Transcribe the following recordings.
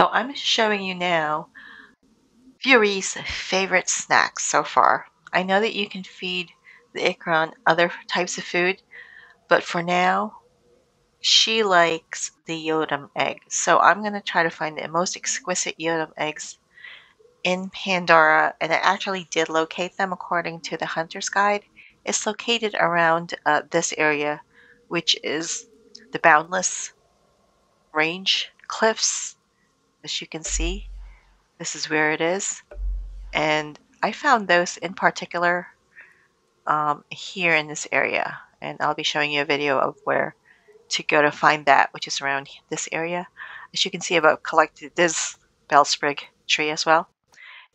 So I'm showing you now Fury's favorite snacks so far. I know that you can feed the Ikran other types of food, but for now, she likes the Yoten egg. So I'm going to try to find the most exquisite Yoten eggs in Pandora, and I actually did locate them according to the Hunter's Guide. It's located around uh, this area, which is the Boundless Range Cliffs as you can see, this is where it is. And I found those in particular um, here in this area. And I'll be showing you a video of where to go to find that, which is around this area. As you can see, I've collected this bell sprig tree as well.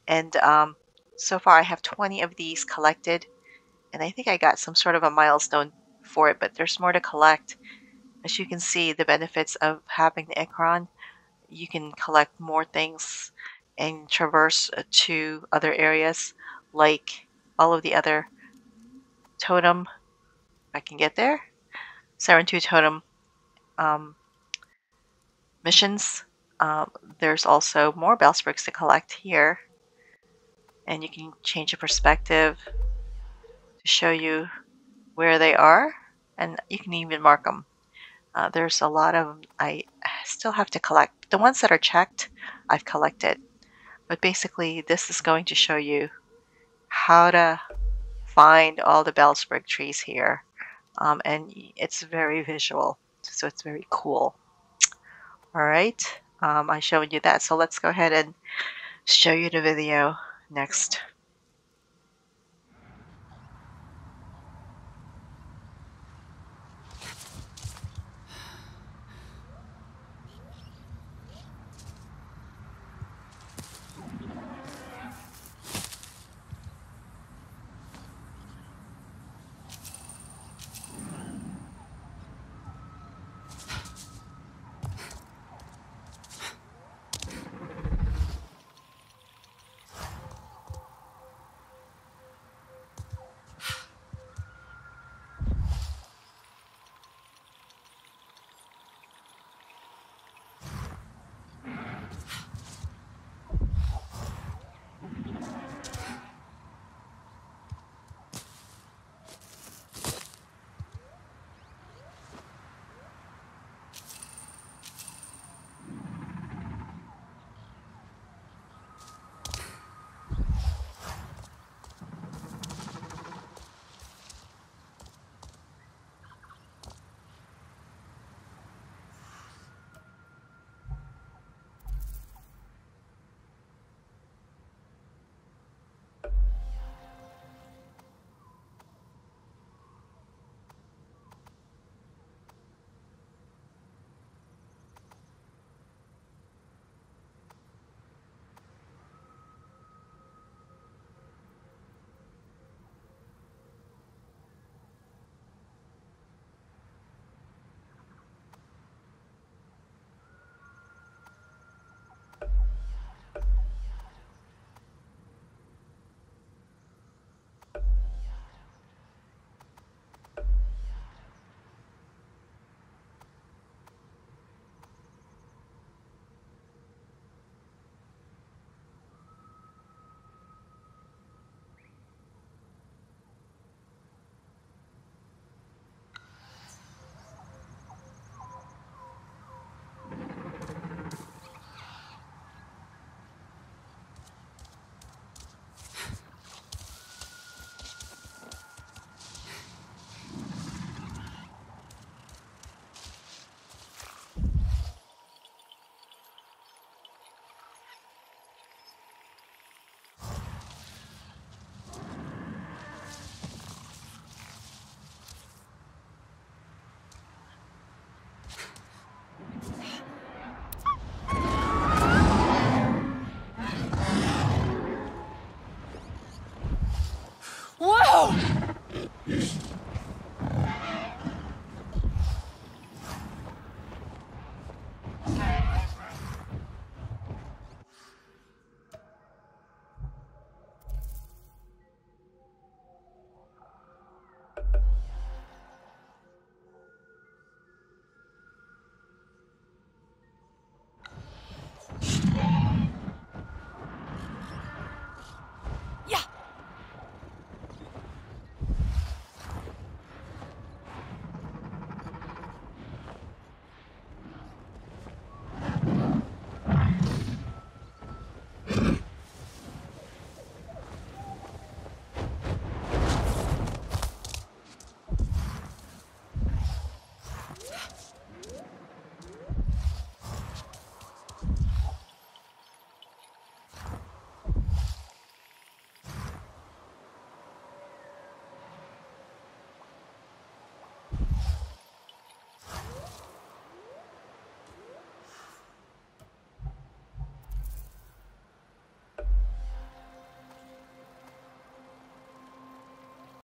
And um, so far I have 20 of these collected. And I think I got some sort of a milestone for it, but there's more to collect. As you can see, the benefits of having the Ikran you can collect more things and traverse uh, to other areas like all of the other totem. I can get there. Sarentu totem um, missions. Um, there's also more bell sprigs to collect here. And you can change the perspective to show you where they are. And you can even mark them uh, there's a lot of I still have to collect. The ones that are checked, I've collected. But basically, this is going to show you how to find all the bellsprig trees here. Um, and it's very visual, so it's very cool. All right, um, I showed you that, so let's go ahead and show you the video next. Whoa!